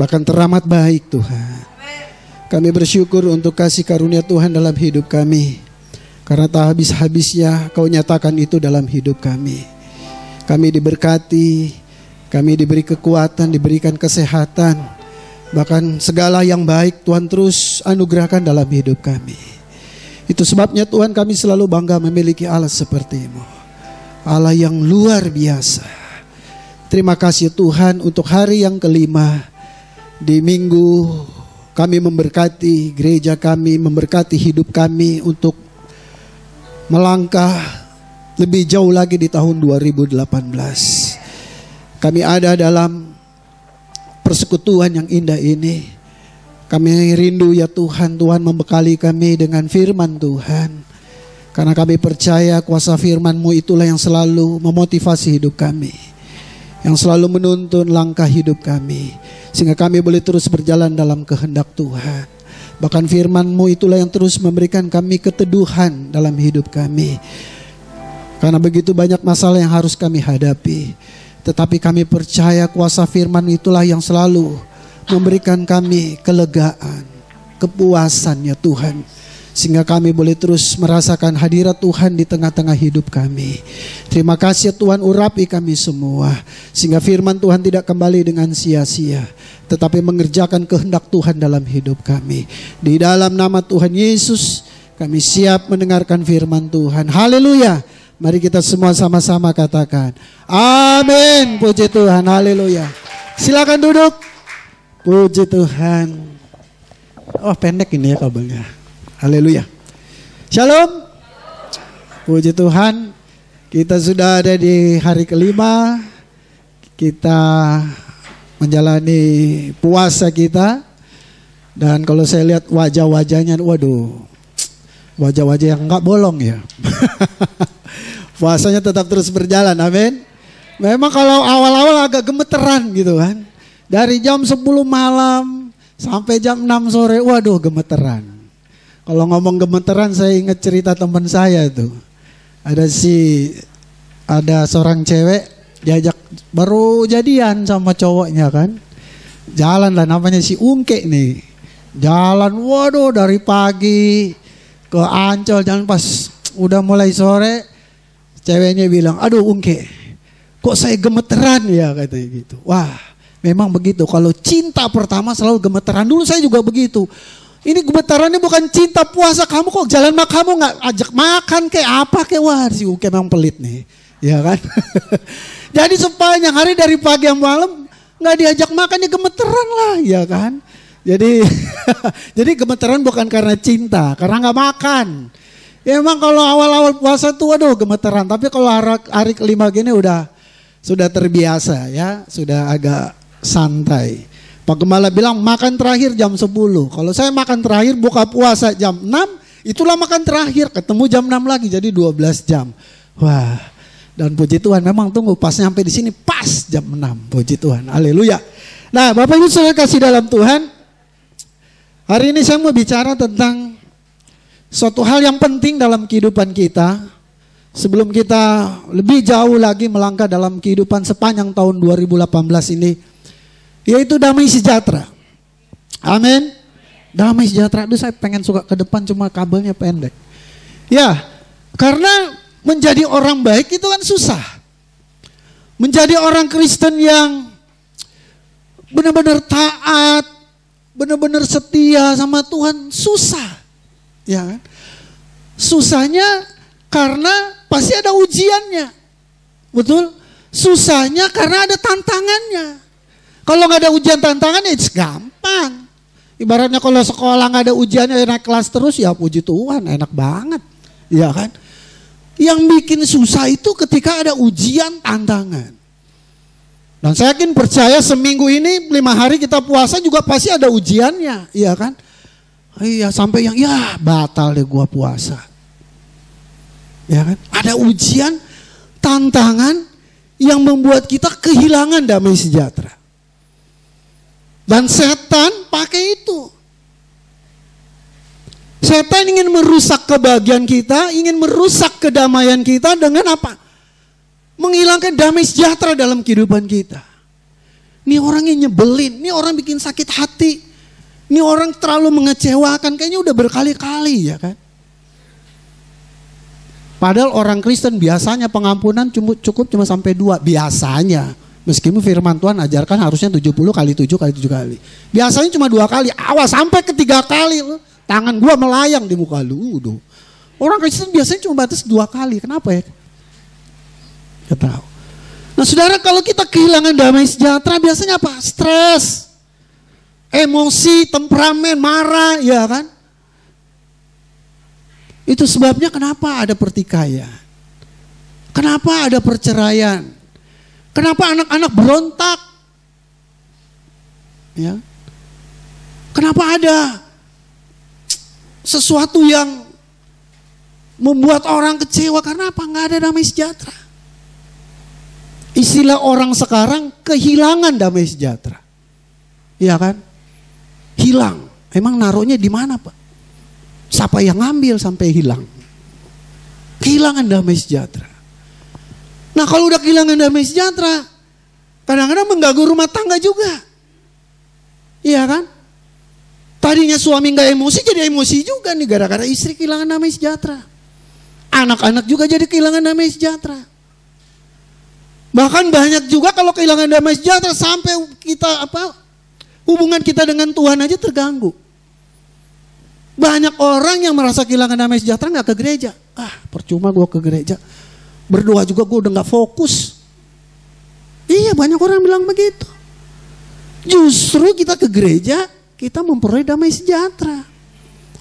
bahkan teramat baik Tuhan. Kami bersyukur untuk kasih karunia Tuhan dalam hidup kami. Karena tak habis-habisnya kau nyatakan itu dalam hidup kami. Kami diberkati, kami diberi kekuatan, diberikan kesehatan. Bahkan segala yang baik Tuhan terus anugerahkan dalam hidup kami. Itu sebabnya Tuhan kami selalu bangga memiliki Allah sepertimu. Allah yang luar biasa. Terima kasih Tuhan untuk hari yang kelima di minggu kami memberkati gereja kami, memberkati hidup kami untuk melangkah lebih jauh lagi di tahun 2018. Kami ada dalam persekutuan yang indah ini. Kami rindu ya Tuhan, Tuhan membekali kami dengan firman Tuhan. Karena kami percaya kuasa firman-Mu itulah yang selalu memotivasi hidup kami. Yang selalu menuntun langkah hidup kami. Sehingga kami boleh terus berjalan dalam kehendak Tuhan. Bahkan firman-Mu itulah yang terus memberikan kami keteduhan dalam hidup kami. Karena begitu banyak masalah yang harus kami hadapi. Tetapi kami percaya kuasa firman itulah yang selalu memberikan kami kelegaan, kepuasan ya Tuhan. Sehingga kami boleh terus merasakan hadirat Tuhan di tengah-tengah hidup kami. Terima kasih ya Tuhan urapi kami semua. Sehingga firman Tuhan tidak kembali dengan sia-sia. Tetapi mengerjakan kehendak Tuhan dalam hidup kami. Di dalam nama Tuhan Yesus kami siap mendengarkan firman Tuhan. Haleluya. Mari kita semua sama-sama katakan. Amin. Puji Tuhan. Haleluya. Silakan duduk. Puji Tuhan. Oh pendek ini ya kabelnya. Haleluya. Shalom. Puji Tuhan. Kita sudah ada di hari kelima. Kita menjalani puasa kita. Dan kalau saya lihat wajah-wajahnya, waduh, wajah-wajah yang nggak bolong ya. Puasanya tetap terus berjalan, amin. Memang kalau awal-awal agak gemeteran gitu kan. Dari jam 10 malam sampai jam 6 sore, waduh gemeteran. Kalau ngomong gemeteran saya ingat cerita teman saya tuh. Ada si ada seorang cewek diajak baru jadian sama cowoknya kan. Jalan lah namanya si Ungke nih. Jalan waduh dari pagi ke Ancol jalan pas udah mulai sore ceweknya bilang, "Aduh Ungke, kok saya gemeteran ya?" katanya gitu. Wah, Memang begitu. Kalau cinta pertama selalu gemeteran. Dulu saya juga begitu. Ini gemetarannya bukan cinta puasa kamu kok jalan makan kamu nggak ajak makan kayak apa kayak wah si Uke memang pelit nih, ya kan? Jadi sepanjang hari dari pagi sampai malam nggak diajak makan ya gemeteran lah, ya kan? Jadi jadi gemeteran bukan karena cinta, karena nggak makan. Ya emang kalau awal-awal puasa tuh aduh gemeteran, tapi kalau hari, hari kelima gini udah sudah terbiasa ya, sudah agak santai. Pak Gembala bilang makan terakhir jam 10. Kalau saya makan terakhir buka puasa jam 6, itulah makan terakhir. Ketemu jam 6 lagi jadi 12 jam. Wah, dan puji Tuhan memang tunggu pas nyampe di sini pas jam 6. Puji Tuhan. Haleluya. Nah, Bapak Ibu saya kasih dalam Tuhan. Hari ini saya mau bicara tentang suatu hal yang penting dalam kehidupan kita. Sebelum kita lebih jauh lagi melangkah dalam kehidupan sepanjang tahun 2018 ini yaitu damai sejahtera. Amin. Damai sejahtera. Aduh saya pengen suka ke depan cuma kabelnya pendek. Ya, karena menjadi orang baik itu kan susah. Menjadi orang Kristen yang benar-benar taat, benar-benar setia sama Tuhan susah. Ya kan? Susahnya karena pasti ada ujiannya. Betul? Susahnya karena ada tantangannya. Kalau nggak ada ujian tantangan ya gampang. Ibaratnya kalau sekolah nggak ada ujiannya naik kelas terus ya puji Tuhan enak banget. Ya kan? Yang bikin susah itu ketika ada ujian tantangan. Dan saya yakin percaya seminggu ini lima hari kita puasa juga pasti ada ujiannya, iya kan? Iya sampai yang ya batal deh gua puasa. Ya kan? Ada ujian, tantangan yang membuat kita kehilangan damai sejahtera. Dan setan pakai itu. Setan ingin merusak kebahagiaan kita, ingin merusak kedamaian kita dengan apa? Menghilangkan damai sejahtera dalam kehidupan kita. Ini orangnya nyebelin, ini orang bikin sakit hati. Ini orang terlalu mengecewakan, kayaknya udah berkali-kali ya kan. Padahal orang Kristen biasanya pengampunan cukup cuma sampai dua, biasanya. Meskipun firman Tuhan ajarkan harusnya 70 kali 7 kali 7 kali. Biasanya cuma dua kali, awas sampai ketiga kali. Tangan gua melayang di muka lu. Udah. Orang Kristen biasanya cuma batas dua kali, kenapa ya? Gak tahu. Nah saudara kalau kita kehilangan damai sejahtera biasanya apa? Stres, emosi, temperamen, marah, ya kan? Itu sebabnya kenapa ada pertikaian. Kenapa ada perceraian. Kenapa anak-anak berontak. Ya. Kenapa ada sesuatu yang membuat orang kecewa karena apa? Nggak ada damai sejahtera. Istilah orang sekarang kehilangan damai sejahtera. Iya kan? Hilang. Emang naruhnya di mana Pak? Siapa yang ngambil sampai hilang? Kehilangan damai sejahtera. Nah kalau udah kehilangan damai sejahtera, kadang-kadang mengganggu rumah tangga juga. Iya kan? Tadinya suami nggak emosi jadi emosi juga nih gara-gara istri kehilangan damai sejahtera. Anak-anak juga jadi kehilangan damai sejahtera. Bahkan banyak juga kalau kehilangan damai sejahtera sampai kita apa hubungan kita dengan Tuhan aja terganggu. Banyak orang yang merasa kehilangan damai sejahtera nggak ke gereja. Ah percuma gue ke gereja. Berdoa juga gue udah nggak fokus. Iya banyak orang bilang begitu. Justru kita ke gereja kita memperoleh damai sejahtera.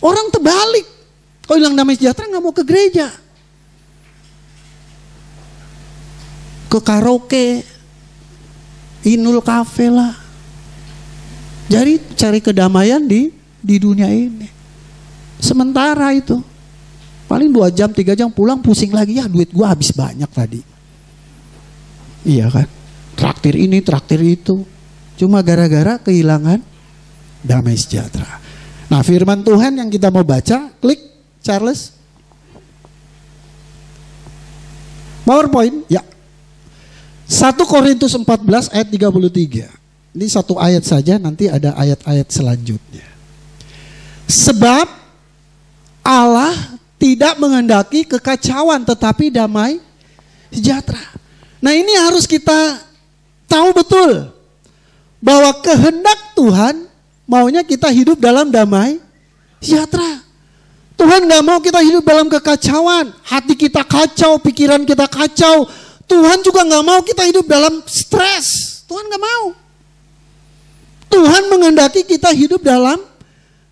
Orang terbalik. Kalau hilang damai sejahtera nggak mau ke gereja. ke karaoke, inul kafe lah. Jadi cari kedamaian di di dunia ini. Sementara itu, paling dua jam tiga jam pulang pusing lagi ya duit gua habis banyak tadi. Iya kan? Traktir ini, traktir itu. Cuma gara-gara kehilangan damai sejahtera. Nah firman Tuhan yang kita mau baca, klik Charles. PowerPoint, ya. 1 Korintus 14 ayat 33. Ini satu ayat saja, nanti ada ayat-ayat selanjutnya. Sebab Allah tidak menghendaki kekacauan tetapi damai sejahtera. Nah ini harus kita tahu betul bahwa kehendak Tuhan maunya kita hidup dalam damai sejahtera. Tuhan nggak mau kita hidup dalam kekacauan, hati kita kacau, pikiran kita kacau, Tuhan juga nggak mau kita hidup dalam stres. Tuhan nggak mau. Tuhan menghendaki kita hidup dalam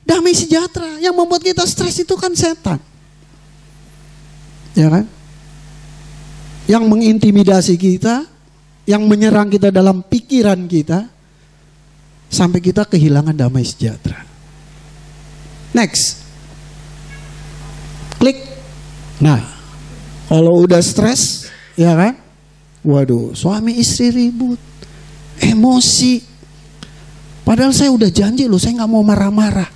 damai sejahtera. Yang membuat kita stres itu kan setan. Ya kan? Yang mengintimidasi kita, yang menyerang kita dalam pikiran kita, sampai kita kehilangan damai sejahtera. Next. Klik. Nah, kalau udah stres, ya kan? Waduh, suami istri ribut, emosi. Padahal saya udah janji loh, saya nggak mau marah-marah.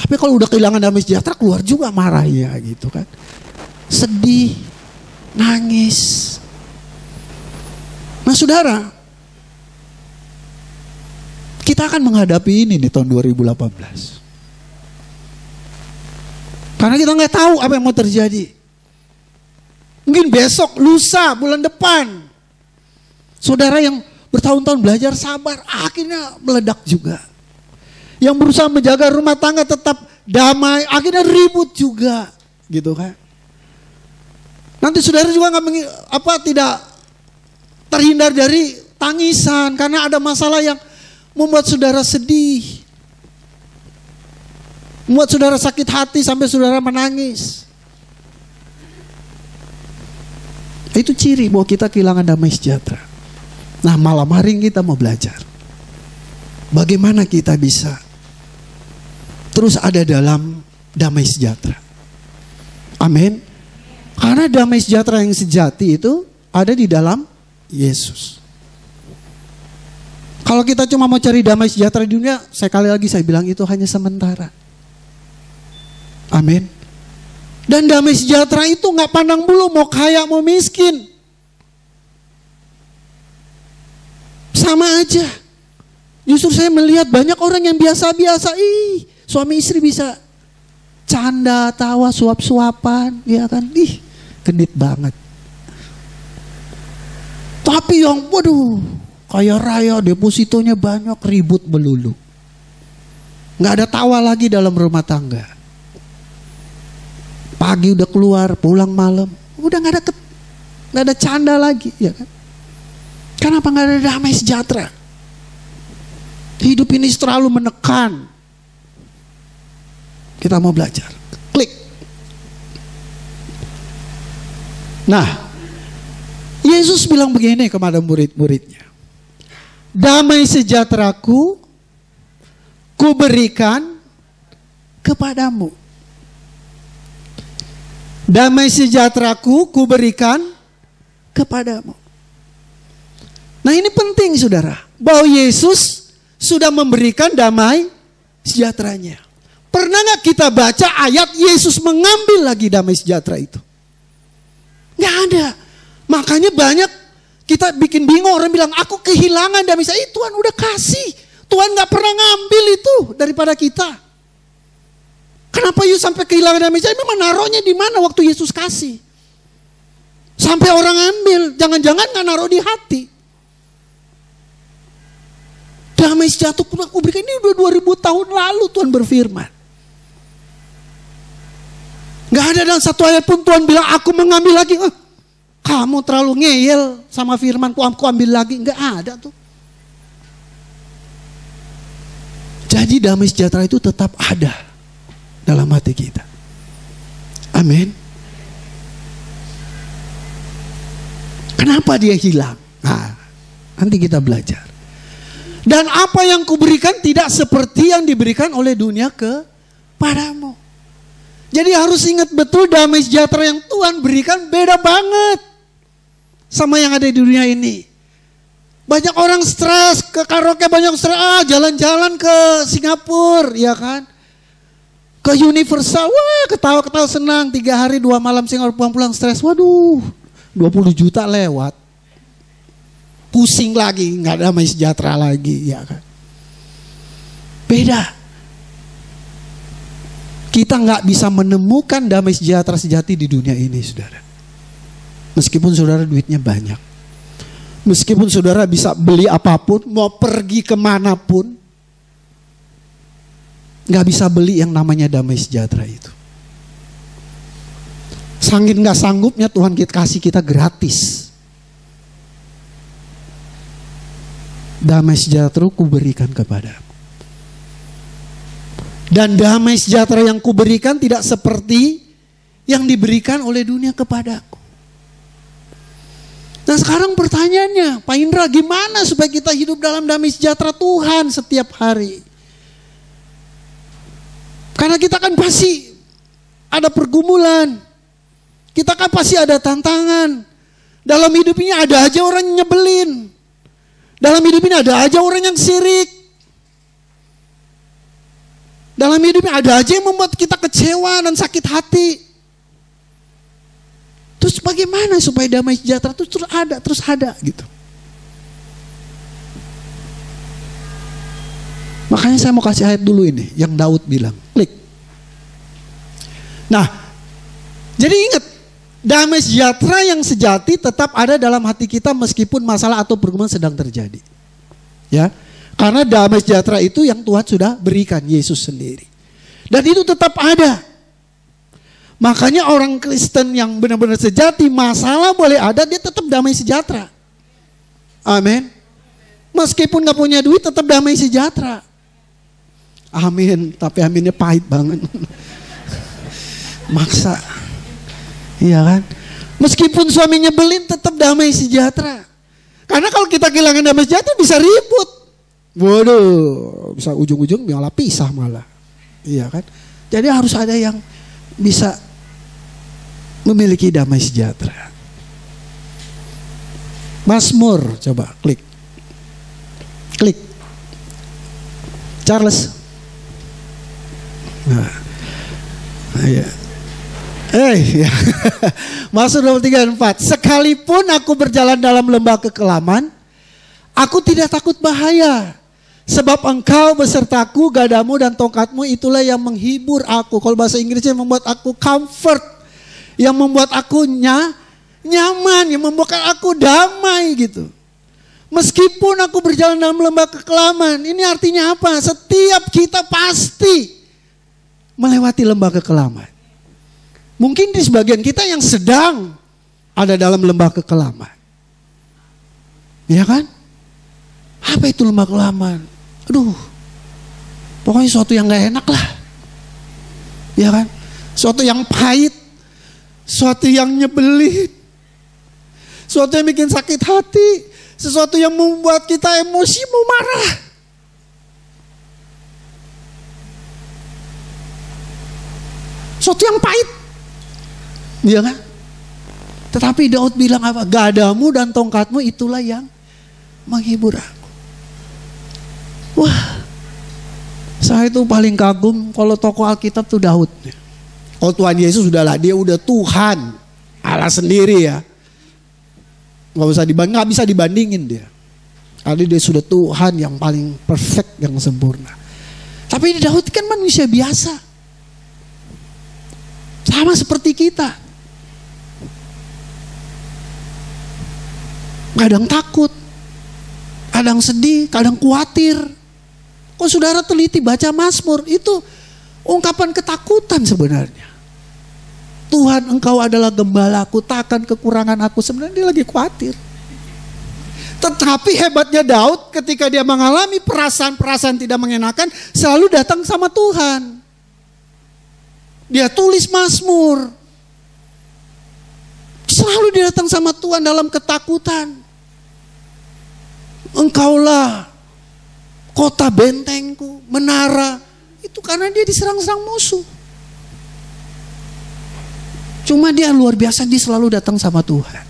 Tapi kalau udah kehilangan damai sejahtera keluar juga marah ya gitu kan. Sedih, nangis. Nah saudara, kita akan menghadapi ini di tahun 2018. Karena kita nggak tahu apa yang mau terjadi. Mungkin besok, lusa, bulan depan. Saudara yang bertahun-tahun belajar sabar, akhirnya meledak juga. Yang berusaha menjaga rumah tangga tetap damai, akhirnya ribut juga, gitu kan? Nanti saudara juga nggak apa tidak terhindar dari tangisan karena ada masalah yang membuat saudara sedih. Membuat saudara sakit hati sampai saudara menangis. Itu ciri bahwa kita kehilangan damai sejahtera. Nah malam hari kita mau belajar. Bagaimana kita bisa terus ada dalam damai sejahtera. Amin. Karena damai sejahtera yang sejati itu ada di dalam Yesus. Kalau kita cuma mau cari damai sejahtera di dunia, sekali lagi saya bilang itu hanya sementara. Amin. Dan damai sejahtera itu nggak pandang bulu mau kaya mau miskin. Sama aja. Justru saya melihat banyak orang yang biasa-biasa, ih suami istri bisa canda, tawa, suap-suapan, ya kan? Ih, genit banget. Tapi yang waduh, kaya raya, depositonya banyak, ribut melulu. Nggak ada tawa lagi dalam rumah tangga. Pagi udah keluar, pulang malam, udah nggak ada nggak ada canda lagi, ya kan? Kenapa nggak ada damai sejahtera? Hidup ini terlalu menekan. Kita mau belajar. Klik. Nah, Yesus bilang begini kepada murid-muridnya. Damai sejahteraku ku berikan kepadamu. Damai sejahteraku ku berikan kepadamu. Nah ini penting saudara. Bahwa Yesus sudah memberikan damai sejahteranya. Pernah nggak kita baca ayat Yesus mengambil lagi damai sejahtera itu? Nggak ada. Makanya banyak kita bikin bingung orang bilang aku kehilangan damai sejahtera. Tuhan udah kasih. Tuhan nggak pernah ngambil itu daripada kita. Kenapa Yesus sampai kehilangan damai sejahtera? Memang naruhnya di mana waktu Yesus kasih? Sampai orang ambil. Jangan-jangan nggak naruh di hati. Damai sejahtera aku berikan ini udah 2000 tahun lalu Tuhan berfirman. Gak ada dalam satu ayat pun Tuhan bilang aku mengambil lagi. Eh, kamu terlalu ngeyel sama firman ku aku ambil lagi. Gak ada tuh. Jadi damai sejahtera itu tetap ada dalam hati kita. Amin. Kenapa dia hilang? Nah, nanti kita belajar. Dan apa yang kuberikan tidak seperti yang diberikan oleh dunia ke padamu. Jadi harus ingat betul damai sejahtera yang Tuhan berikan beda banget sama yang ada di dunia ini. Banyak orang stres, ke karaoke banyak stres, ah jalan-jalan ke Singapura, ya kan? Ke Universal, wah ketawa-ketawa senang, tiga hari dua malam Singapura pulang-pulang stres, waduh 20 juta lewat. Pusing lagi, nggak damai sejahtera lagi, ya kan? Beda. Kita nggak bisa menemukan damai sejahtera sejati di dunia ini, saudara. Meskipun saudara duitnya banyak. Meskipun saudara bisa beli apa pun, mau pergi ke mana pun. Nggak bisa beli yang namanya damai sejahtera itu. Sangin nggak sanggupnya Tuhan kita kasih kita gratis. Damai sejahtera ku berikan kepadamu. Dan damai sejahtera yang kuberikan tidak seperti yang diberikan oleh dunia kepadaku. Nah sekarang pertanyaannya, Pak Indra gimana supaya kita hidup dalam damai sejahtera Tuhan setiap hari? Karena kita kan pasti ada pergumulan. Kita kan pasti ada tantangan. Dalam hidup ini ada aja orang nyebelin. Dalam hidup ini ada aja orang yang sirik. Dalam hidupnya ada aja yang membuat kita kecewa dan sakit hati. Terus bagaimana supaya damai sejahtera itu terus ada, terus ada gitu. Makanya saya mau kasih ayat dulu ini yang Daud bilang. Klik. Nah, jadi ingat damai sejahtera yang sejati tetap ada dalam hati kita meskipun masalah atau pergumulan sedang terjadi. Ya. Karena damai sejahtera itu yang Tuhan sudah berikan Yesus sendiri. Dan itu tetap ada. Makanya orang Kristen yang benar-benar sejati, masalah boleh ada, dia tetap damai sejahtera. Amin. Meskipun gak punya duit, tetap damai sejahtera. Amin. Tapi aminnya pahit banget. Maksa. Iya kan? Meskipun suaminya belin, tetap damai sejahtera. Karena kalau kita kehilangan damai sejahtera bisa ribut. Waduh, bisa ujung-ujung malah pisah malah. Iya kan? Jadi harus ada yang bisa memiliki damai sejahtera. Mazmur, coba klik. Klik. Charles. Nah. Iya. Eh, ya. Mazmur 23 4. Sekalipun aku berjalan dalam lembah kekelaman, aku tidak takut bahaya Sebab engkau besertaku, gadamu dan tongkatmu itulah yang menghibur aku. Kalau bahasa Inggrisnya membuat aku comfort. Yang membuat aku ny nyaman, yang membuat aku damai gitu. Meskipun aku berjalan dalam lembah kekelaman, ini artinya apa? Setiap kita pasti melewati lembah kekelaman. Mungkin di sebagian kita yang sedang ada dalam lembah kekelaman. Ya kan? Apa itu lembah kekelaman? Aduh, pokoknya suatu yang gak enak lah. Ya kan? Suatu yang pahit, suatu yang nyebelin, suatu yang bikin sakit hati, sesuatu yang membuat kita emosi mau marah. Suatu yang pahit. Iya kan? Tetapi Daud bilang apa? Gadamu dan tongkatmu itulah yang menghibur aku. Wah, saya itu paling kagum kalau tokoh Alkitab tuh Daud. Kalau Tuhan Yesus sudahlah dia udah Tuhan Allah sendiri ya. Gak usah dibanding, gak bisa dibandingin dia. Karena dia sudah Tuhan yang paling perfect, yang sempurna. Tapi Daud kan manusia biasa. Sama seperti kita. Kadang takut, kadang sedih, kadang khawatir. Kok saudara teliti baca Mazmur itu ungkapan ketakutan sebenarnya. Tuhan engkau adalah gembalaku, takkan kekurangan aku. Sebenarnya dia lagi khawatir. Tetapi hebatnya Daud ketika dia mengalami perasaan-perasaan tidak mengenakan, selalu datang sama Tuhan. Dia tulis Mazmur. Selalu dia datang sama Tuhan dalam ketakutan. Engkaulah kota bentengku, menara. Itu karena dia diserang-serang musuh. Cuma dia luar biasa, dia selalu datang sama Tuhan.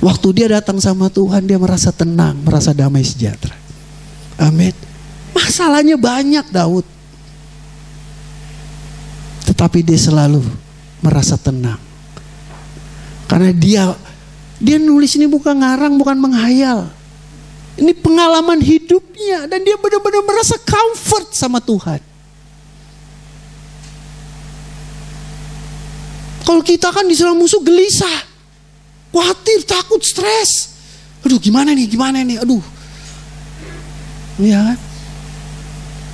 Waktu dia datang sama Tuhan, dia merasa tenang, merasa damai sejahtera. Amin. Masalahnya banyak Daud. Tetapi dia selalu merasa tenang. Karena dia dia nulis ini bukan ngarang, bukan menghayal. Ini pengalaman hidupnya dan dia benar-benar merasa comfort sama Tuhan. Kalau kita kan diserang musuh gelisah, khawatir, takut, stres. Aduh gimana nih, gimana nih, aduh. Ya?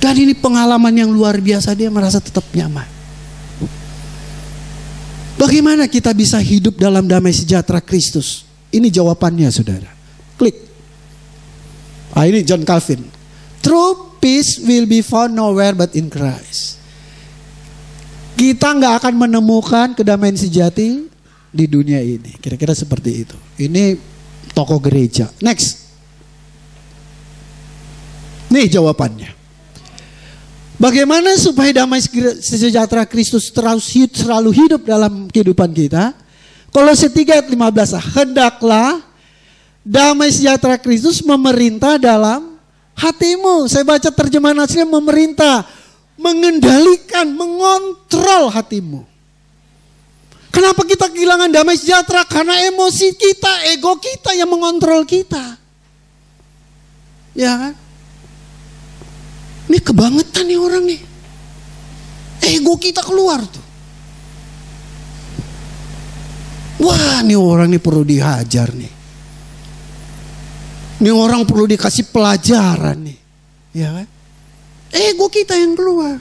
Dan ini pengalaman yang luar biasa dia merasa tetap nyaman. Bagaimana kita bisa hidup dalam damai sejahtera Kristus? Ini jawabannya saudara. Klik. Ah, ini John Calvin. True peace will be found nowhere but in Christ. Kita nggak akan menemukan kedamaian sejati di dunia ini. Kira-kira seperti itu. Ini tokoh gereja. Next. Nih jawabannya. Bagaimana supaya damai sejahtera Kristus terus selalu hidup dalam kehidupan kita? Kolose 3 ayat 15. Hendaklah Damai sejahtera Kristus memerintah dalam hatimu. Saya baca terjemahan aslinya memerintah, mengendalikan, mengontrol hatimu. Kenapa kita kehilangan damai sejahtera? Karena emosi kita, ego kita yang mengontrol kita. Ya kan? Ini kebangetan nih orang nih. Ego kita keluar tuh. Wah, nih orang nih perlu dihajar nih. Ini orang perlu dikasih pelajaran nih. Ya kan? Ego kita yang keluar.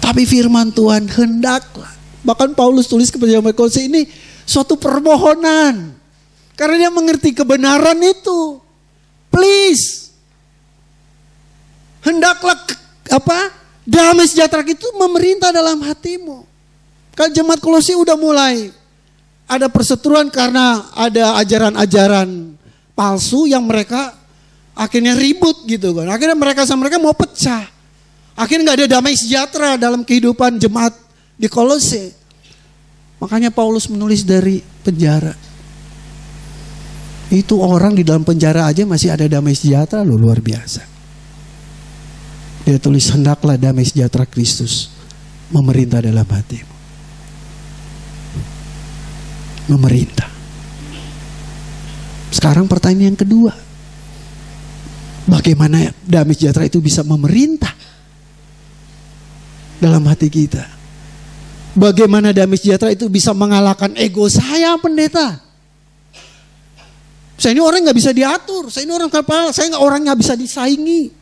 Tapi firman Tuhan hendaklah. Bahkan Paulus tulis kepada jemaat Kolose ini suatu permohonan. Karena dia mengerti kebenaran itu. Please. Hendaklah apa? Damai sejahtera itu memerintah dalam hatimu. Kan jemaat Kolose udah mulai ada perseteruan karena ada ajaran-ajaran palsu yang mereka akhirnya ribut gitu kan. Akhirnya mereka sama mereka mau pecah. Akhirnya nggak ada damai sejahtera dalam kehidupan jemaat di Kolose. Makanya Paulus menulis dari penjara. Itu orang di dalam penjara aja masih ada damai sejahtera loh luar biasa. Dia tulis hendaklah damai sejahtera Kristus memerintah dalam hatimu memerintah. Sekarang pertanyaan yang kedua. Bagaimana damai sejahtera itu bisa memerintah dalam hati kita. Bagaimana damai sejahtera itu bisa mengalahkan ego saya pendeta. Saya ini orang nggak bisa diatur, saya ini orang kepala, saya nggak orang nggak bisa disaingi.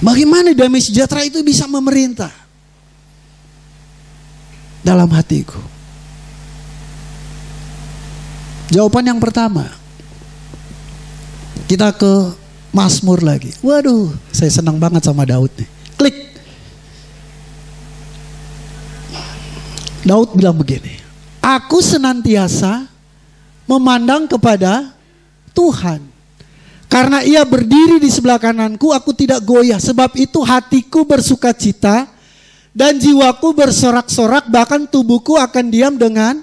Bagaimana damai sejahtera itu bisa memerintah dalam hatiku? Jawaban yang pertama, kita ke Mazmur lagi. Waduh, saya senang banget sama Daud nih. Klik. Daud bilang begini, Aku senantiasa memandang kepada Tuhan. Karena ia berdiri di sebelah kananku, aku tidak goyah. Sebab itu hatiku bersuka cita dan jiwaku bersorak-sorak, bahkan tubuhku akan diam dengan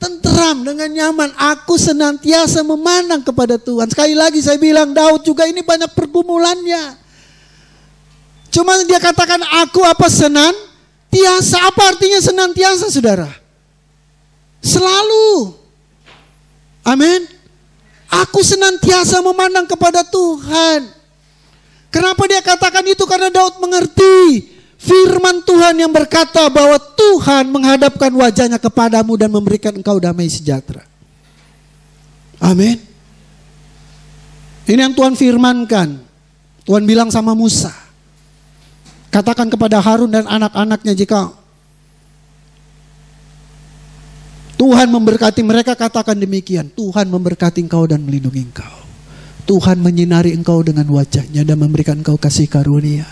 tenteram, dengan nyaman. Aku senantiasa memandang kepada Tuhan. Sekali lagi saya bilang, Daud juga ini banyak pergumulannya. Cuma dia katakan, aku apa senantiasa. Apa artinya senantiasa, saudara? Selalu. Amin. Aku senantiasa memandang kepada Tuhan. Kenapa dia katakan itu? Karena Daud mengerti firman Tuhan yang berkata bahwa Tuhan menghadapkan wajahnya kepadamu dan memberikan engkau damai sejahtera. Amin. Ini yang Tuhan firmankan. Tuhan bilang sama Musa. Katakan kepada Harun dan anak-anaknya jika Tuhan memberkati mereka katakan demikian. Tuhan memberkati engkau dan melindungi engkau. Tuhan menyinari engkau dengan wajahnya dan memberikan engkau kasih karunia.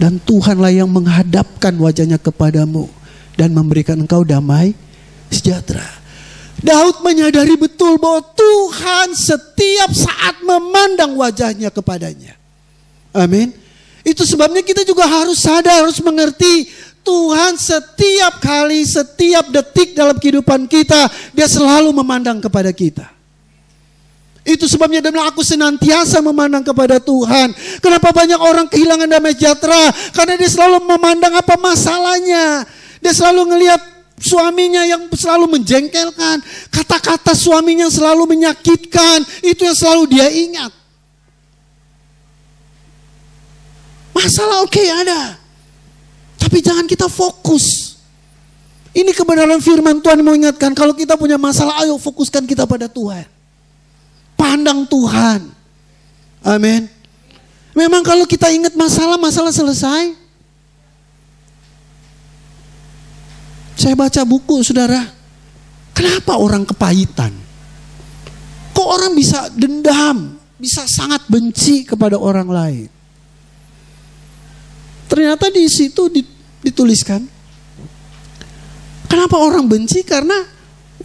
Dan Tuhanlah yang menghadapkan wajahnya kepadamu dan memberikan engkau damai sejahtera. Daud menyadari betul bahwa Tuhan setiap saat memandang wajahnya kepadanya. Amin. Itu sebabnya kita juga harus sadar, harus mengerti Tuhan setiap kali, setiap detik dalam kehidupan kita, dia selalu memandang kepada kita. Itu sebabnya dia bilang aku senantiasa memandang kepada Tuhan. Kenapa banyak orang kehilangan damai sejahtera? Karena dia selalu memandang apa masalahnya. Dia selalu ngelihat suaminya yang selalu menjengkelkan. Kata-kata suaminya yang selalu menyakitkan. Itu yang selalu dia ingat. Masalah oke okay, ada. Tapi jangan kita fokus. Ini kebenaran firman Tuhan mengingatkan kalau kita punya masalah ayo fokuskan kita pada Tuhan. Pandang Tuhan. Amin. Memang kalau kita ingat masalah, masalah selesai. Saya baca buku saudara. Kenapa orang kepahitan? Kok orang bisa dendam? Bisa sangat benci kepada orang lain? Ternyata di situ dituliskan. Kenapa orang benci? Karena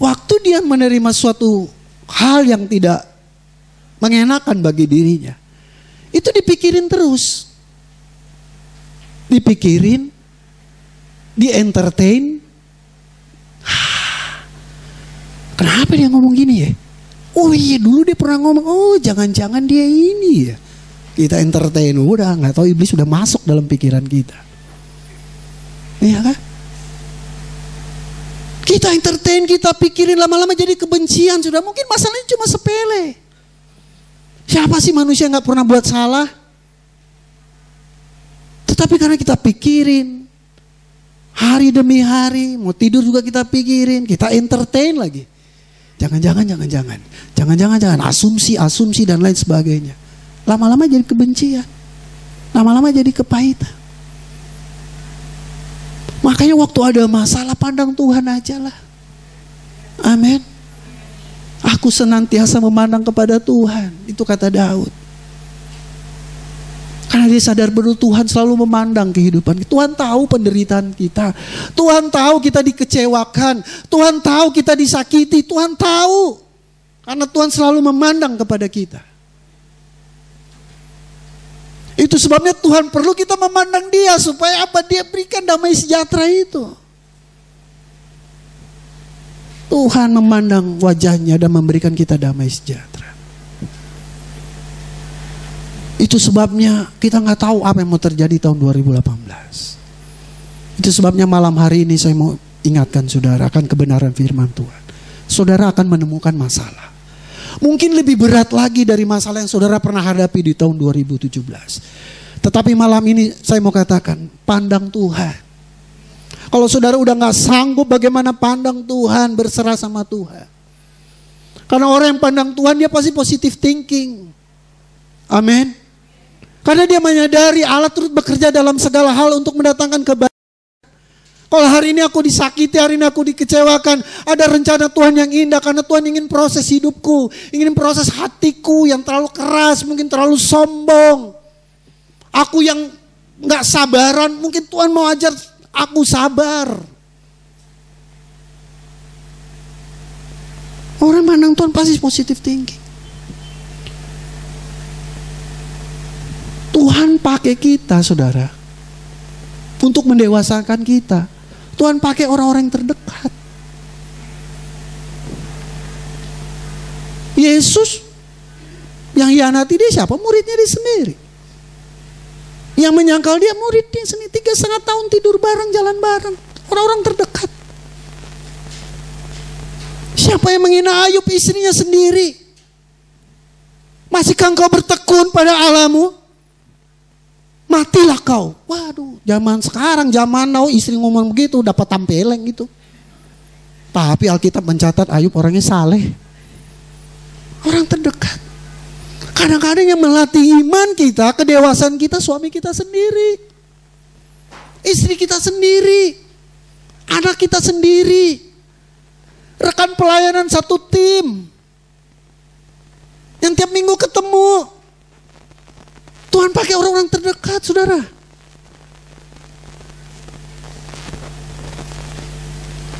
waktu dia menerima suatu hal yang tidak mengenakan bagi dirinya. Itu dipikirin terus. Dipikirin, di entertain. Kenapa dia ngomong gini ya? Oh iya dulu dia pernah ngomong, oh jangan-jangan dia ini ya. Kita entertain udah nggak tahu iblis sudah masuk dalam pikiran kita. Iya kan? Kita entertain, kita pikirin lama-lama jadi kebencian sudah. Mungkin masalahnya cuma sepele. Siapa sih manusia nggak pernah buat salah? Tetapi karena kita pikirin, hari demi hari, mau tidur juga kita pikirin, kita entertain lagi. Jangan-jangan, jangan-jangan, jangan-jangan, jangan asumsi, asumsi dan lain sebagainya. Lama-lama jadi kebencian. Lama-lama jadi kepahitan. Makanya waktu ada masalah pandang Tuhan aja lah. Amin. Aku senantiasa memandang kepada Tuhan. Itu kata Daud. Karena dia sadar betul Tuhan selalu memandang kehidupan. Tuhan tahu penderitaan kita. Tuhan tahu kita dikecewakan. Tuhan tahu kita disakiti. Tuhan tahu. Karena Tuhan selalu memandang kepada kita. Itu sebabnya Tuhan perlu kita memandang dia supaya apa? Dia berikan damai sejahtera itu. Tuhan memandang wajahnya dan memberikan kita damai sejahtera. Itu sebabnya kita nggak tahu apa yang mau terjadi tahun 2018. Itu sebabnya malam hari ini saya mau ingatkan saudara akan kebenaran firman Tuhan. Saudara akan menemukan masalah. Mungkin lebih berat lagi dari masalah yang saudara pernah hadapi di tahun 2017. Tetapi malam ini saya mau katakan, pandang Tuhan. Kalau saudara udah gak sanggup bagaimana pandang Tuhan, berserah sama Tuhan. Karena orang yang pandang Tuhan dia pasti positif thinking. Amin. Karena dia menyadari Allah turut bekerja dalam segala hal untuk mendatangkan kebaikan. Kalau hari ini aku disakiti, hari ini aku dikecewakan, ada rencana Tuhan yang indah karena Tuhan ingin proses hidupku, ingin proses hatiku yang terlalu keras, mungkin terlalu sombong. Aku yang nggak sabaran, mungkin Tuhan mau ajar aku sabar. Orang mandang Tuhan pasti positif tinggi. Tuhan pakai kita, saudara, untuk mendewasakan kita. Tuhan pakai orang-orang yang terdekat. Yesus yang hianati dia siapa? Muridnya dia sendiri. Yang menyangkal dia muridnya sendiri. Tiga setengah tahun tidur bareng, jalan bareng. Orang-orang terdekat. Siapa yang menghina Ayub istrinya sendiri? Masihkah engkau bertekun pada alamu? Matilah kau. Waduh, zaman sekarang, zaman now istri ngomong begitu dapat tampeleng gitu. Tapi Alkitab mencatat Ayub orangnya saleh. Orang terdekat. Kadang-kadang yang melatih iman kita, kedewasaan kita, suami kita sendiri. Istri kita sendiri. Anak kita sendiri. Rekan pelayanan satu tim. Yang tiap minggu ketemu. Tuhan pakai orang-orang terdekat, saudara.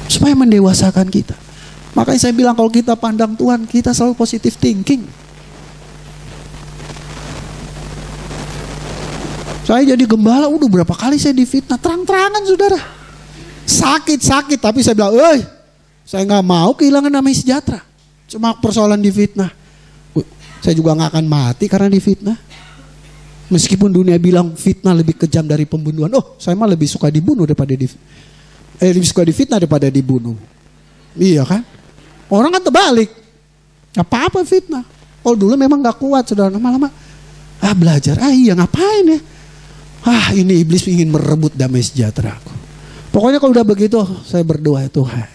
Supaya mendewasakan kita. Makanya saya bilang kalau kita pandang Tuhan, kita selalu positif thinking. Saya jadi gembala, udah berapa kali saya difitnah, terang-terangan saudara. Sakit-sakit, tapi saya bilang, eh, saya nggak mau kehilangan namanya sejahtera. Cuma persoalan difitnah. Saya juga nggak akan mati karena difitnah. Meskipun dunia bilang fitnah lebih kejam dari pembunuhan. Oh, saya mah lebih suka dibunuh daripada di eh lebih suka difitnah daripada dibunuh. Iya kan? Orang kan terbalik. Apa-apa fitnah. Oh dulu memang gak kuat saudara. Lama-lama ah belajar. Ah iya ngapain ya? Ah ini iblis ingin merebut damai sejahtera aku. Pokoknya kalau udah begitu saya berdoa ya Tuhan.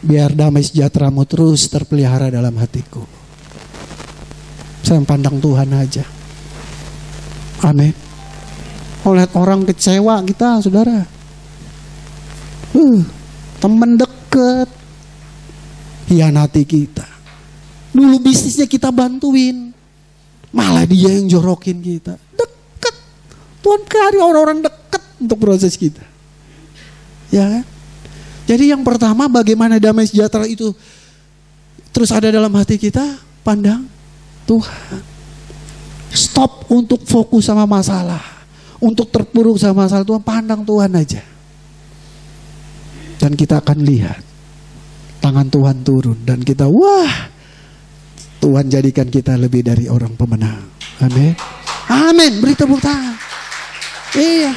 Biar damai sejahteramu terus terpelihara dalam hatiku. Saya pandang Tuhan aja. Amin. Oleh orang kecewa kita, saudara. Uh, teman deket hianati kita. Dulu bisnisnya kita bantuin, malah dia yang jorokin kita. Dekat. Tuhan kari orang-orang dekat untuk proses kita. Ya kan? Jadi yang pertama bagaimana damai sejahtera itu terus ada dalam hati kita, pandang Tuhan. Stop untuk fokus sama masalah. Untuk terpuruk sama masalah Tuhan, pandang Tuhan aja. Dan kita akan lihat tangan Tuhan turun dan kita wah Tuhan jadikan kita lebih dari orang pemenang. Amin. Amin. Beri tepuk tangan. Iya.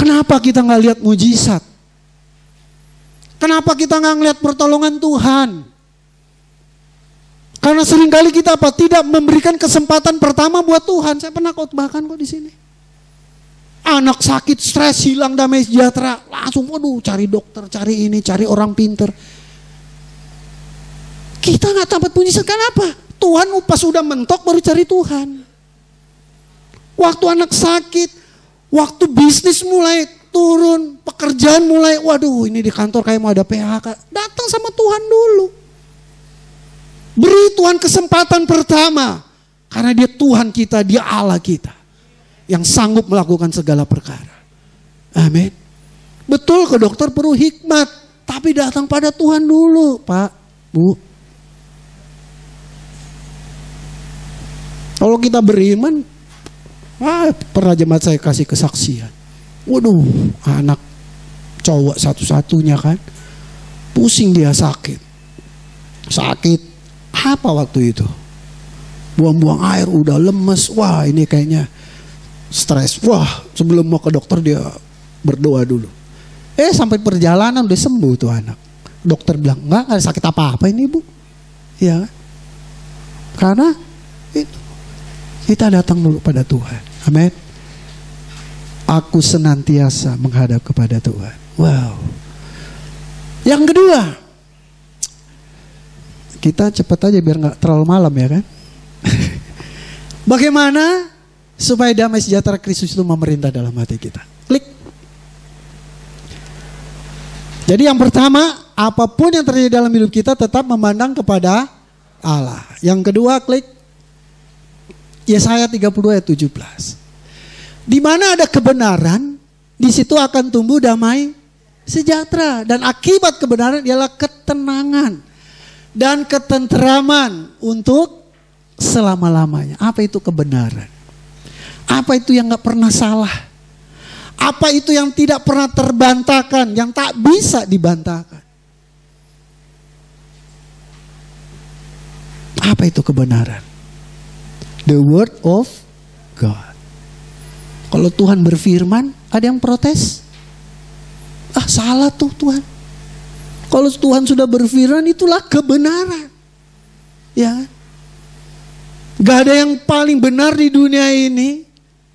Kenapa kita nggak lihat mujizat? Kenapa kita nggak ngeliat pertolongan Tuhan? Karena sering kali kita apa? Tidak memberikan kesempatan pertama buat Tuhan. Saya pernah khotbahkan kok di sini. Anak sakit, stres, hilang damai sejahtera. Langsung, waduh, cari dokter, cari ini, cari orang pinter. Kita nggak dapat bunyi kenapa? Tuhan pas sudah mentok baru cari Tuhan. Waktu anak sakit, waktu bisnis mulai turun, pekerjaan mulai, waduh ini di kantor kayak mau ada PHK. Datang sama Tuhan dulu. Beri Tuhan kesempatan pertama. Karena dia Tuhan kita, dia Allah kita. Yang sanggup melakukan segala perkara. Amin. Betul ke dokter perlu hikmat. Tapi datang pada Tuhan dulu Pak, Bu. Kalau kita beriman, ah, pernah jemaat saya kasih kesaksian. Waduh, anak cowok satu-satunya kan. Pusing dia sakit. Sakit apa waktu itu? Buang-buang air udah lemes. Wah ini kayaknya stres. Wah sebelum mau ke dokter dia berdoa dulu. Eh sampai perjalanan udah sembuh tuh anak. dokter bilang enggak, ada sakit apa-apa ini bu. Ya, karena kita datang dulu pada Tuhan. Amin. Aku senantiasa menghadap kepada Tuhan. Wow. Yang kedua, kita cepat aja biar nggak terlalu malam ya kan. Bagaimana supaya damai sejahtera Kristus itu memerintah dalam hati kita? Klik. Jadi yang pertama, apa pun yang terjadi dalam hidup kita tetap memandang kepada Allah. Yang kedua, klik Yesaya 30 ayat 17. Di mana ada kebenaran, di situ akan tumbuh damai sejahtera dan akibat kebenaran ialah ketenangan dan ketenteraman untuk selama-lamanya. Apa itu kebenaran? Apa itu yang nggak pernah salah? Apa itu yang tidak pernah terbantahkan, yang tak bisa dibantahkan? Apa itu kebenaran? The word of God. Kalau Tuhan berfirman, ada yang protes? Ah, salah tuh Tuhan. Kalau Tuhan sudah berfirman, itulah kebenaran. Ya. Gak ada yang paling benar di dunia ini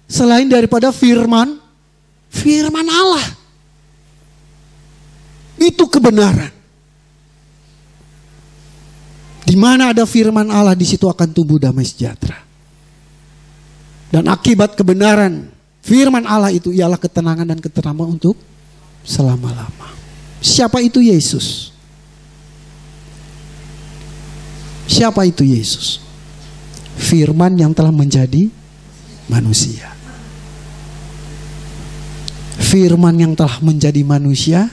selain daripada firman Firman Allah. Itu kebenaran. Di mana ada firman Allah di situ akan tumbuh damai sejahtera. Dan akibat kebenaran firman Allah itu ialah ketenangan dan keteraman untuk selama-lama. Siapa itu Yesus? Siapa itu Yesus? Firman yang telah menjadi manusia firman yang telah menjadi manusia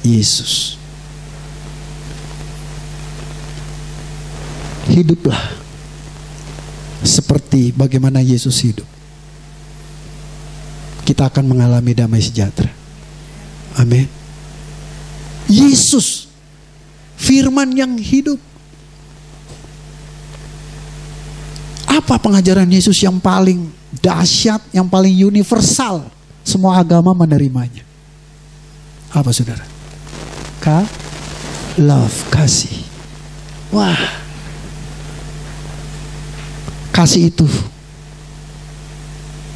Yesus. Hiduplah seperti bagaimana Yesus hidup. Kita akan mengalami damai sejahtera. Amin. Yesus firman yang hidup. Apa pengajaran Yesus yang paling dahsyat, yang paling universal semua agama menerimanya. Apa saudara? Ka? Love, kasih. Wah. Kasih itu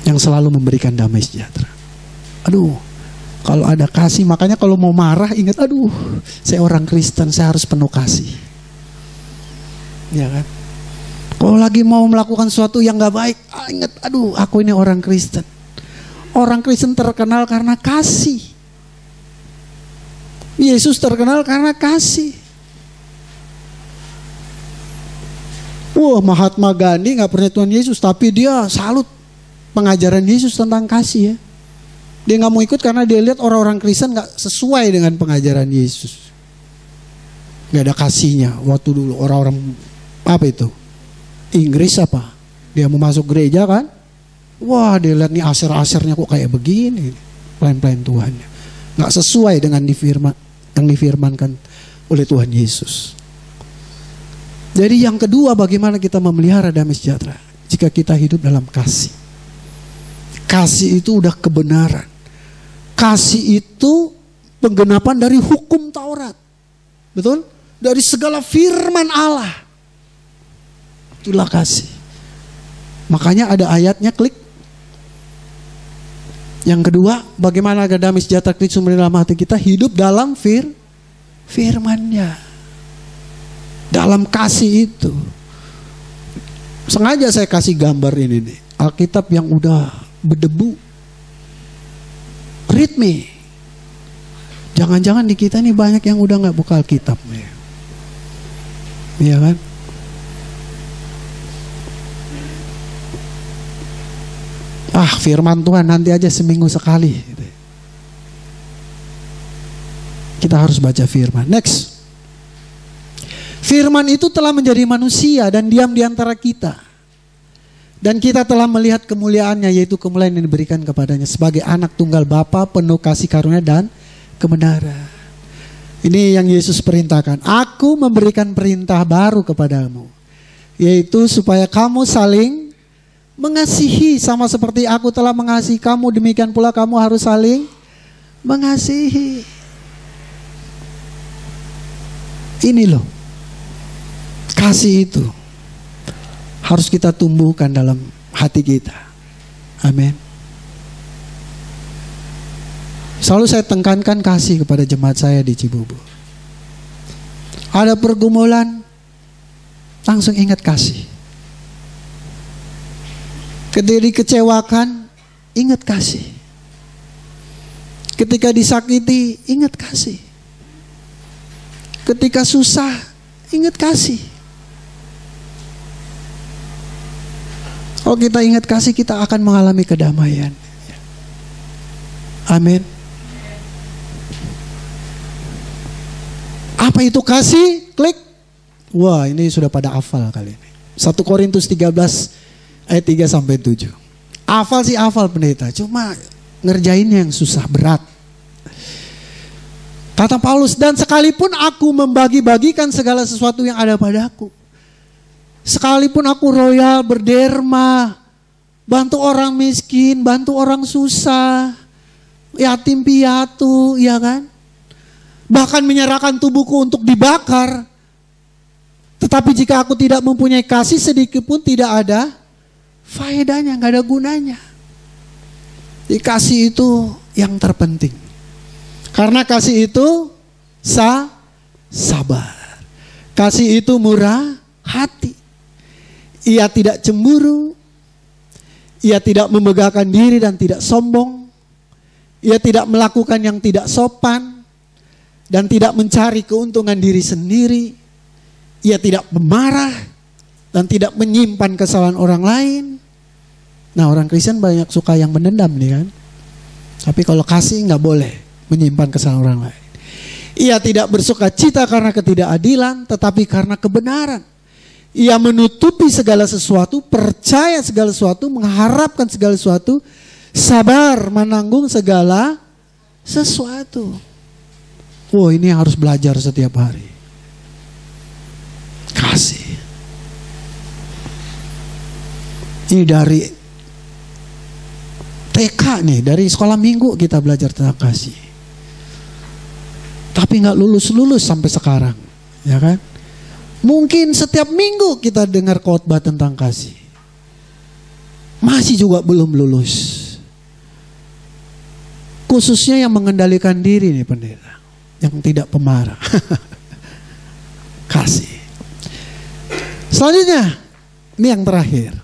yang selalu memberikan damai sejahtera. Aduh, kalau ada kasih, makanya kalau mau marah ingat, aduh, saya orang Kristen, saya harus penuh kasih. Ya kan? Kalau lagi mau melakukan sesuatu yang gak baik, ah, ingat, aduh, aku ini orang Kristen. Orang Kristen terkenal karena kasih. Yesus terkenal karena kasih. Wah Mahatma Gandhi nggak pernah Tuhan Yesus, tapi dia salut pengajaran Yesus tentang kasih ya. Dia nggak mau ikut karena dia lihat orang-orang Kristen nggak sesuai dengan pengajaran Yesus. Gak ada kasihnya waktu dulu orang-orang apa itu Inggris apa? Dia mau masuk gereja kan? Wah dia lihat nih aser-asernya kok kayak begini. Pelayan-pelayan Tuhan. Nggak sesuai dengan difirman, yang difirmankan oleh Tuhan Yesus. Jadi yang kedua bagaimana kita memelihara damai sejahtera. Jika kita hidup dalam kasih. Kasih itu udah kebenaran. Kasih itu penggenapan dari hukum Taurat. Betul? Dari segala firman Allah. Itulah kasih. Makanya ada ayatnya klik yang kedua, bagaimana agar damai sejahtera Kristus dalam hati kita hidup dalam fir firmannya. Dalam kasih itu. Sengaja saya kasih gambar ini nih. Alkitab yang udah berdebu. Read me. Jangan-jangan di kita nih banyak yang udah nggak buka Alkitab. Iya kan? Ah firman Tuhan nanti aja seminggu sekali. Kita harus baca firman. Next. Firman itu telah menjadi manusia dan diam di antara kita. Dan kita telah melihat kemuliaannya yaitu kemuliaan yang diberikan kepadanya sebagai anak tunggal Bapa penuh kasih karunia dan kebenaran. Ini yang Yesus perintahkan. Aku memberikan perintah baru kepadamu. Yaitu supaya kamu saling mengasihi sama seperti aku telah mengasihi kamu demikian pula kamu harus saling mengasihi Ini loh. Kasih itu harus kita tumbuhkan dalam hati kita. Amin. Selalu saya tekankan kasih kepada jemaat saya di Cibubur. Ada pergumulan, langsung ingat kasih. Ketika dikecewakan, ingat kasih. Ketika disakiti, ingat kasih. Ketika susah, ingat kasih. Kalau kita ingat kasih, kita akan mengalami kedamaian. Amin. Apa itu kasih? Klik. Wah, ini sudah pada hafal kali ini. 1 Korintus 13 ayat 3 sampai 7. Hafal sih hafal pendeta, cuma ngerjainnya yang susah berat. Kata Paulus, dan sekalipun aku membagi-bagikan segala sesuatu yang ada padaku. Sekalipun aku royal, berderma, bantu orang miskin, bantu orang susah, yatim piatu, ya kan? Bahkan menyerahkan tubuhku untuk dibakar. Tetapi jika aku tidak mempunyai kasih sedikit pun tidak ada faedahnya, nggak ada gunanya. Dikasih itu yang terpenting. Karena kasih itu sa sabar. Kasih itu murah hati. Ia tidak cemburu. Ia tidak memegahkan diri dan tidak sombong. Ia tidak melakukan yang tidak sopan dan tidak mencari keuntungan diri sendiri. Ia tidak memarah dan tidak menyimpan kesalahan orang lain. Nah orang Kristen banyak suka yang menendam nih kan. Tapi kalau kasih nggak boleh menyimpan kesalahan orang lain. Ia tidak bersuka cita karena ketidakadilan, tetapi karena kebenaran. Ia menutupi segala sesuatu, percaya segala sesuatu, mengharapkan segala sesuatu, sabar menanggung segala sesuatu. Oh ini harus belajar setiap hari. Kasih. Ini dari TK nih, dari sekolah minggu kita belajar tentang kasih. Tapi nggak lulus-lulus sampai sekarang, ya kan? Mungkin setiap minggu kita dengar khotbah tentang kasih. Masih juga belum lulus. Khususnya yang mengendalikan diri nih pendeta. Yang tidak pemarah. kasih. Selanjutnya, ini yang terakhir.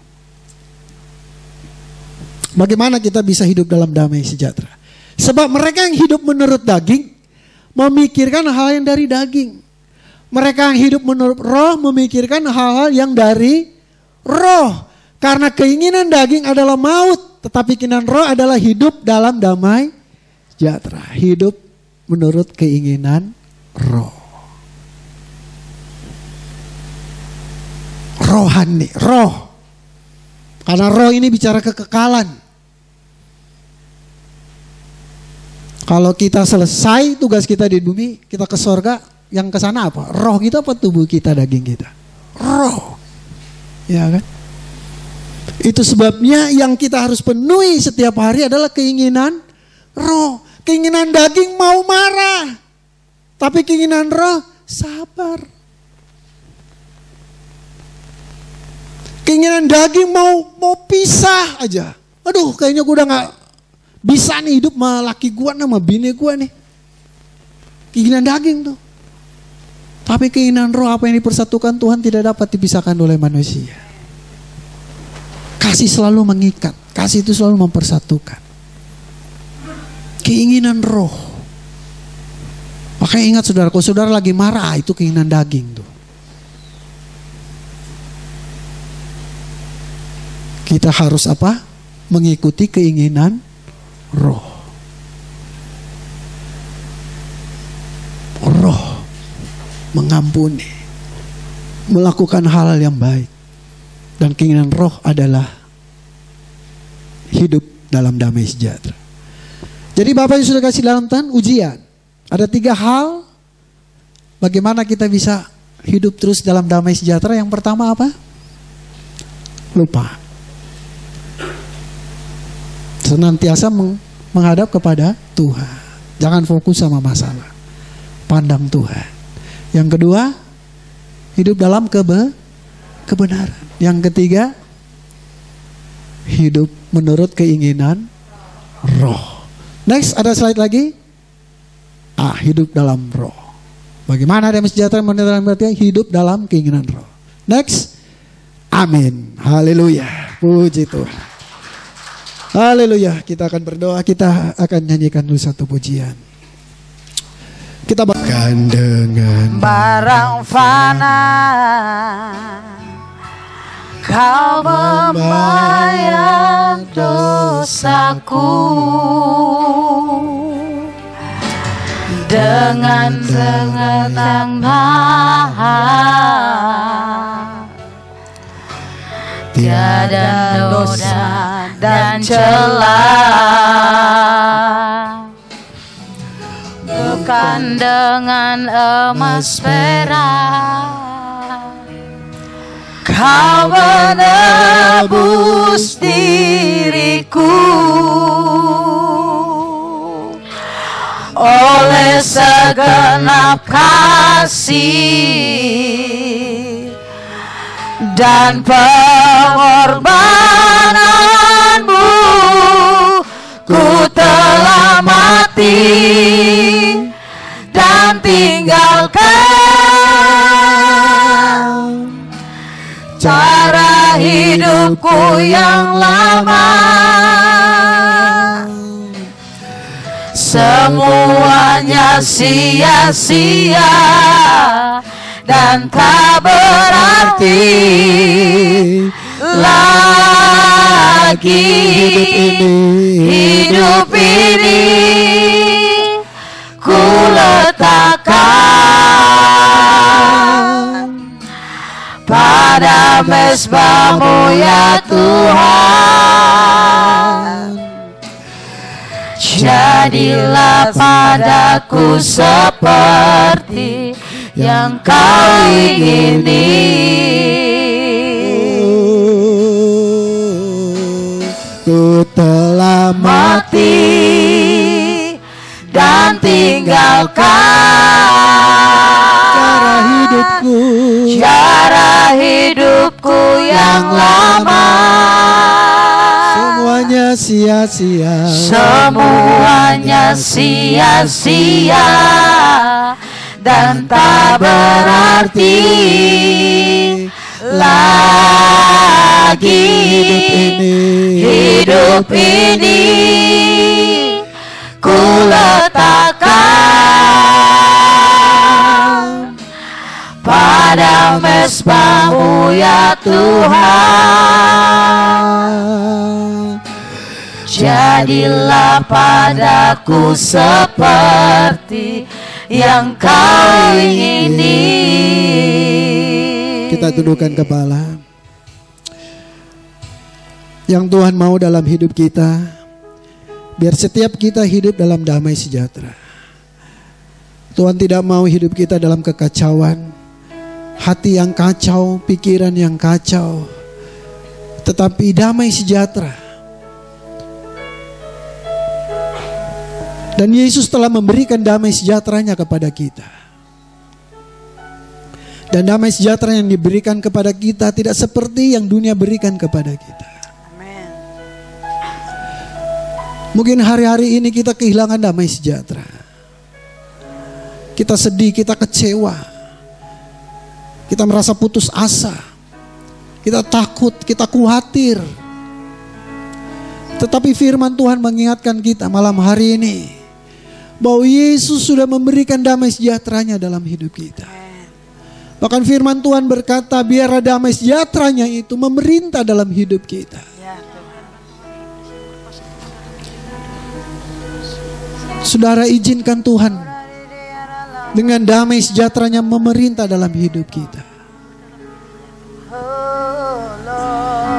Bagaimana kita bisa hidup dalam damai sejahtera? Sebab mereka yang hidup menurut daging memikirkan hal yang dari daging. Mereka yang hidup menurut roh memikirkan hal-hal yang dari roh. Karena keinginan daging adalah maut, tetapi keinginan roh adalah hidup dalam damai sejahtera. Hidup menurut keinginan roh. Rohani, roh. Karena roh ini bicara kekekalan. Kalau kita selesai tugas kita di bumi, kita ke sorga, yang ke sana apa? Roh kita apa tubuh kita, daging kita? Roh. Ya kan? Itu sebabnya yang kita harus penuhi setiap hari adalah keinginan roh. Keinginan daging mau marah. Tapi keinginan roh sabar. Keinginan daging mau mau pisah aja. Aduh, kayaknya gue udah gak bisa nih hidup sama laki gua sama bini gua nih. Keinginan daging tuh. Tapi keinginan roh apa yang dipersatukan Tuhan tidak dapat dipisahkan oleh manusia. Kasih selalu mengikat. Kasih itu selalu mempersatukan. Keinginan roh. Makanya ingat saudara, kalau saudara lagi marah itu keinginan daging tuh. Kita harus apa? Mengikuti keinginan roh. Roh mengampuni, melakukan hal yang baik. Dan keinginan roh adalah hidup dalam damai sejahtera. Jadi Bapak yang sudah kasih dalam tan ujian. Ada tiga hal bagaimana kita bisa hidup terus dalam damai sejahtera. Yang pertama apa? Lupa senantiasa menghadap kepada Tuhan. Jangan fokus sama masalah. Pandang Tuhan. Yang kedua, hidup dalam kebe kebenaran. Yang ketiga, hidup menurut keinginan roh. Next, ada slide lagi. Ah, hidup dalam roh. Bagaimana damai sejahtera menurut berarti hidup dalam keinginan roh. Next. Amin. Haleluya. Puji Tuhan. Haleluya. Kita akan berdoa, kita akan nyanyikan dulu satu pujian. Kita bahkan dengan barang fana Kau membayar dosaku. Dengan sengenang mahal Tiada dosa dan celah bukan dengan emas perak. Kau menebus diriku. Oleh segenap kasih Dan pengorbananmu Ku telah mati dan tinggalkan cara hidupku yang lama. Semuanya sia-sia dan tak berarti lagi hidup ini ku letakkan pada mesbahmu ya Tuhan. Jadilah padaku seperti yang kau ingini. Ku telah mati dan tinggalkan cara hidupku. Cara hidupku yang lama. Semuanya sia-sia. Semuanya sia-sia dan tak berarti lagi hidup ini ku letakkan pada mesbahmu ya Tuhan. Jadilah padaku seperti yang kau ingini. Kita tundukkan kepala. Yang Tuhan mau dalam hidup kita biar setiap kita hidup dalam damai sejahtera. Tuhan tidak mau hidup kita dalam kekacauan. Hati yang kacau pikiran yang kacau. Tetapi damai sejahtera. Dan Yesus telah memberikan damai sejahteranya kepada kita. Dan damai sejahtera yang diberikan kepada kita tidak seperti yang dunia berikan kepada kita. Mungkin hari-hari ini kita kehilangan damai sejahtera. Kita sedih, kita kecewa. Kita merasa putus asa. Kita takut, kita khawatir. Tetapi firman Tuhan mengingatkan kita malam hari ini bahwa Yesus sudah memberikan damai sejahteranya dalam hidup kita. Bahkan firman Tuhan berkata biar damai sejahteranya itu memerintah dalam hidup kita. Saudara izinkan Tuhan dengan damai sejahteranya memerintah dalam hidup kita.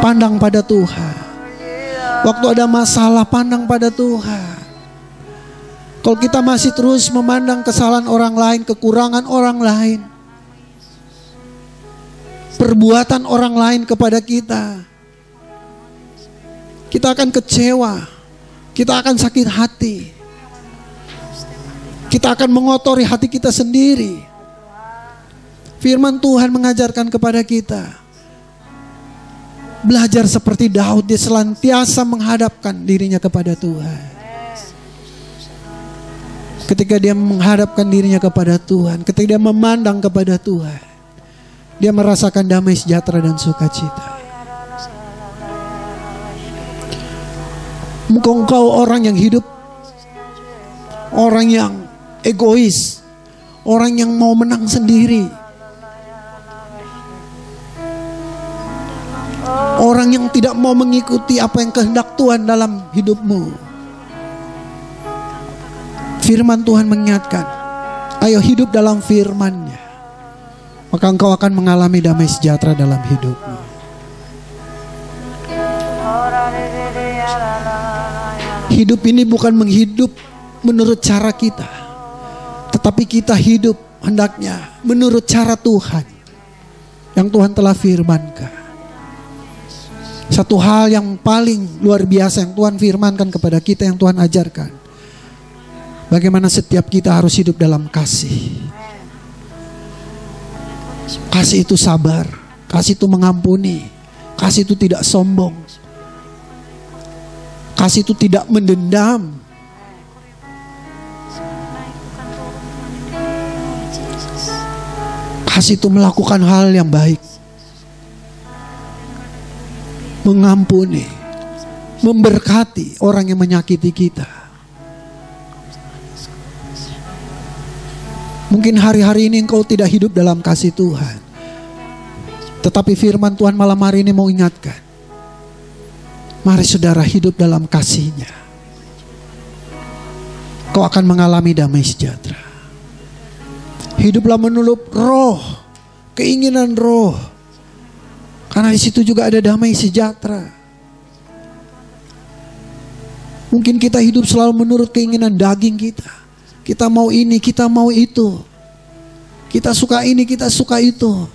Pandang pada Tuhan. Waktu ada masalah pandang pada Tuhan. Kalau kita masih terus memandang kesalahan orang lain, kekurangan orang lain, perbuatan orang lain kepada kita, kita akan kecewa, kita akan sakit hati, kita akan mengotori hati kita sendiri. Firman Tuhan mengajarkan kepada kita. Belajar seperti Daud, dia selantiasa menghadapkan dirinya kepada Tuhan. Ketika dia menghadapkan dirinya kepada Tuhan, ketika dia memandang kepada Tuhan, dia merasakan damai sejahtera dan sukacita. Engkau, engkau orang yang hidup, orang yang egois, orang yang mau menang sendiri, orang yang tidak mau mengikuti apa yang kehendak Tuhan dalam hidupmu. Firman Tuhan mengingatkan, ayo hidup dalam firman-Nya. Maka engkau akan mengalami damai sejahtera dalam hidupmu. Hidup ini bukan menghidup menurut cara kita. Tetapi kita hidup hendaknya menurut cara Tuhan. Yang Tuhan telah firmankan. Satu hal yang paling luar biasa yang Tuhan firmankan kepada kita, yang Tuhan ajarkan Bagaimana setiap kita harus hidup dalam kasih. Kasih itu sabar, kasih itu mengampuni, kasih itu tidak sombong. Kasih itu tidak mendendam. Kasih itu melakukan hal yang baik. Mengampuni, memberkati orang yang menyakiti kita. Mungkin hari-hari ini engkau tidak hidup dalam kasih Tuhan. Tetapi firman Tuhan malam hari ini mau ingatkan. Mari saudara hidup dalam kasihnya. Kau akan mengalami damai sejahtera. Hiduplah menulup roh, keinginan roh. Karena di situ juga ada damai sejahtera. Mungkin kita hidup selalu menurut keinginan daging kita. Kita mau ini, kita mau itu. Kita suka ini, kita suka itu.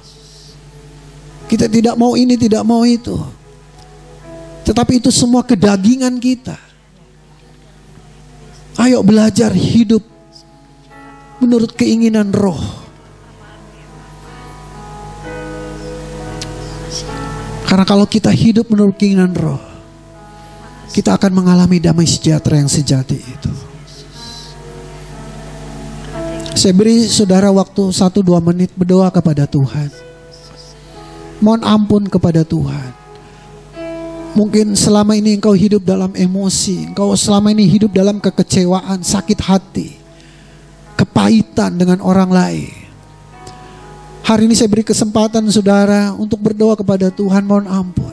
Kita tidak mau ini, tidak mau itu. Tetapi itu semua kedagingan kita. Ayo belajar hidup menurut keinginan roh. Karena kalau kita hidup menurut keinginan roh, kita akan mengalami damai sejahtera yang sejati itu. Saya beri saudara waktu satu dua menit berdoa kepada Tuhan. Mohon ampun kepada Tuhan. Mungkin selama ini engkau hidup dalam emosi, engkau selama ini hidup dalam kekecewaan, sakit hati, kepahitan dengan orang lain. Hari ini saya beri kesempatan saudara untuk berdoa kepada Tuhan, mohon ampun.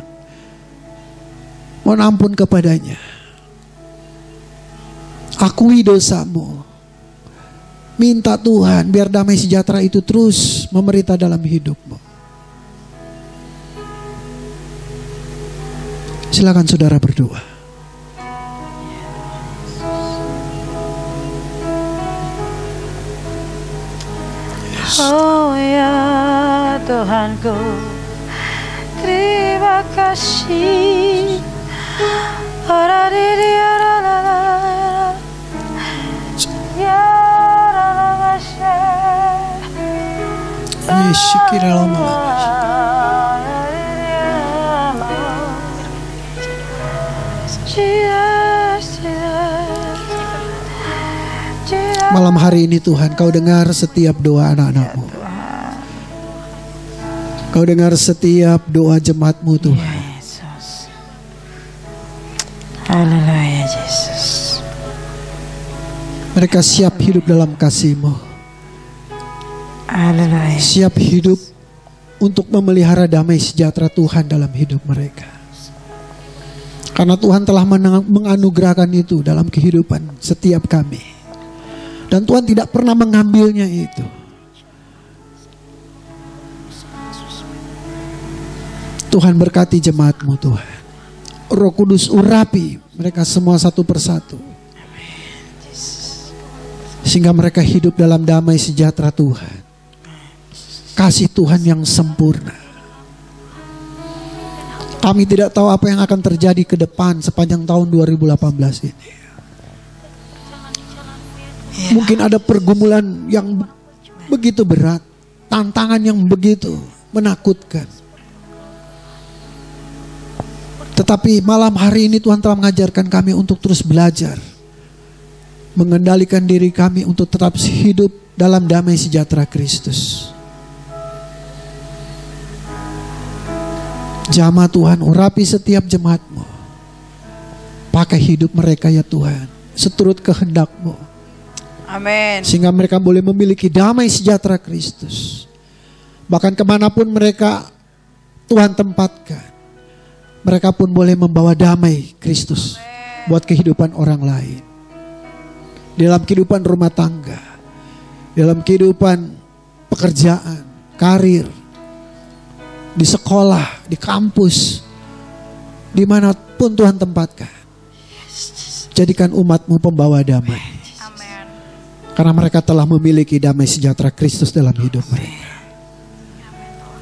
Mohon ampun kepadanya. Akui dosamu. Minta Tuhan biar damai sejahtera itu terus memerintah dalam hidupmu. Silakan saudara berdoa. Oh ya Tuhanku, terima kasih. Ora diri ora la la. Ya Malam hari ini Tuhan, kau dengar setiap doa anak-anakmu. Kau dengar setiap doa jemaatmu Tuhan. Haleluya Yesus. Mereka siap hidup dalam kasih-Mu. Haleluya. Siap hidup untuk memelihara damai sejahtera Tuhan dalam hidup mereka. Karena Tuhan telah menganugerahkan itu dalam kehidupan setiap kami. Dan Tuhan tidak pernah mengambilnya itu. Tuhan berkati jemaatmu Tuhan. Roh Kudus urapi mereka semua satu persatu. Sehingga mereka hidup dalam damai sejahtera Tuhan kasih Tuhan yang sempurna. Kami tidak tahu apa yang akan terjadi ke depan sepanjang tahun 2018 ini. Mungkin ada pergumulan yang begitu berat. tantangan yang begitu menakutkan. Tetapi malam hari ini Tuhan telah mengajarkan kami untuk terus belajar. Mengendalikan diri kami untuk tetap hidup dalam damai sejahtera Kristus. Jamaah Tuhan, urapi setiap jemaatmu. Pakai hidup mereka ya Tuhan. Seturut kehendakmu. Amin. Sehingga mereka boleh memiliki damai sejahtera Kristus. Bahkan ke mana pun mereka Tuhan tempatkan mereka pun boleh membawa damai Kristus buat kehidupan orang lain. Dalam kehidupan rumah tangga, dalam kehidupan pekerjaan, karir, di sekolah, di kampus, di mana pun Tuhan tempatkan. Jadikan umatmu pembawa damai. Karena mereka telah memiliki damai sejahtera Kristus dalam hidup mereka.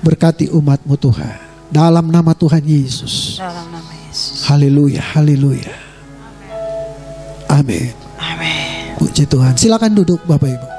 Berkati umatmu Tuhan. Dalam nama Tuhan Yesus. Dalam nama Yesus. Haleluya, haleluya. Amin. Amin. Puji Tuhan. Silakan duduk Bapak Ibu.